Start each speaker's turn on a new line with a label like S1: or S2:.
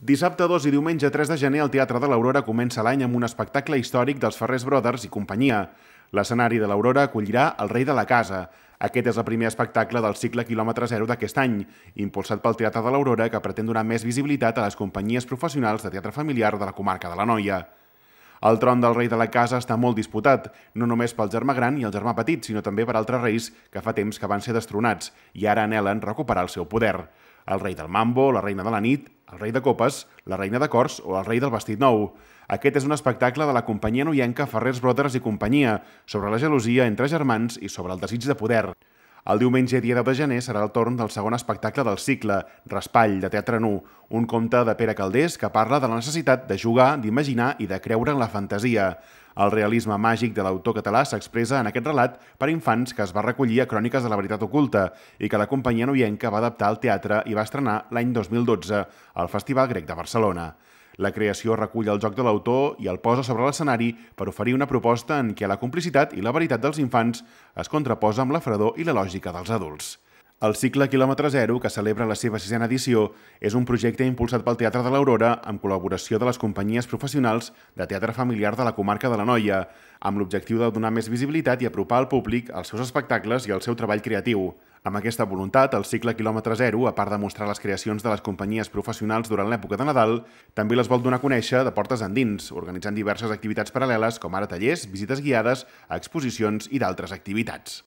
S1: Dissabte 2 i diumenge 3 de gener el Teatre de l'Aurora comença l'any amb un espectacle històric dels Ferrers Brothers i companyia. L'escenari de l'Aurora acollirà el rei de la casa. Aquest és el primer espectacle del cicle quilòmetre zero d'aquest any, impulsat pel Teatre de l'Aurora que pretén donar més visibilitat a les companyies professionals de teatre familiar de la comarca de la Noia. El tron del rei de la casa està molt disputat, no només pel germà gran i el germà petit, sinó també per altres reis que fa temps que van ser destronats i ara anhelen recuperar el seu poder el rei del mambo, la reina de la nit, el rei de copes, la reina de cors o el rei del vestit nou. Aquest és un espectacle de la companyia noienca Ferrers Brothers i companyia sobre la gelosia entre germans i sobre el desig de poder. El diumenge, dia 10 de gener, serà el torn del segon espectacle del cicle, Raspall, de Teatre Nu, un conte de Pere Caldés que parla de la necessitat de jugar, d'imaginar i de creure en la fantasia. El realisme màgic de l'autor català s'expressa en aquest relat per infants que es va recollir a Cròniques de la Veritat Oculta i que la companyia noienca va adaptar al teatre i va estrenar l'any 2012 al Festival Grec de Barcelona. La creació recull el joc de l'autor i el posa sobre l'escenari per oferir una proposta en què la complicitat i la veritat dels infants es contraposa amb la fredor i la lògica dels adults. El cicle Kilòmetre Zero, que celebra la seva sisena edició, és un projecte impulsat pel Teatre de l'Aurora amb col·laboració de les companyies professionals de teatre familiar de la comarca de la Noia, amb l'objectiu de donar més visibilitat i apropar al públic els seus espectacles i el seu treball creatiu. Amb aquesta voluntat, el cicle Kilòmetre Zero, a part de mostrar les creacions de les companyies professionals durant l'època de Nadal, també les vol donar a conèixer de portes endins, organitzant diverses activitats paral·leles com ara tallers, visites guiades, exposicions i d'altres activitats.